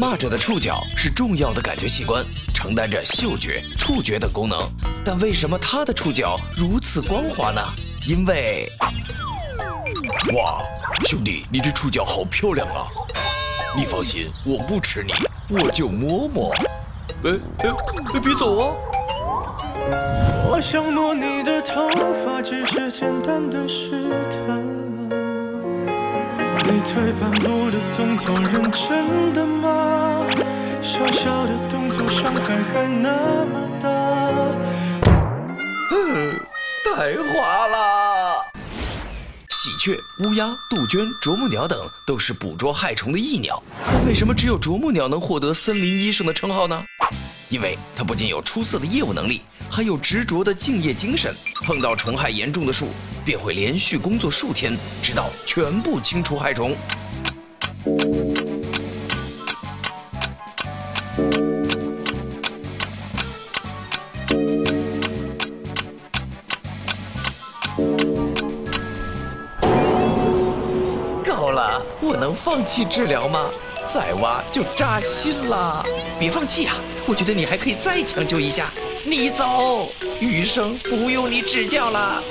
蚂蚱的触角是重要的感觉器官，承担着嗅觉、触觉等功能。但为什么它的触角如此光滑呢？因为……哇，兄弟，你这触角好漂亮啊！你放心，我不吃你，我就摸摸。哎哎，别走啊！我想摸你的头发，只是简单的试探。你退半步的动作，认真的吗？小小的动作，伤害还那么大。太滑了！喜鹊、乌鸦、杜鹃、啄木鸟等都是捕捉害虫的益鸟，但为什么只有啄木鸟能获得森林医生的称号呢？因为它不仅有出色的业务能力，还有执着的敬业精神。碰到虫害严重的树，便会连续工作数天，直到全部清除害虫。够了，我能放弃治疗吗？再挖就扎心了。别放弃啊，我觉得你还可以再抢救一下。你走，余生不用你指教了。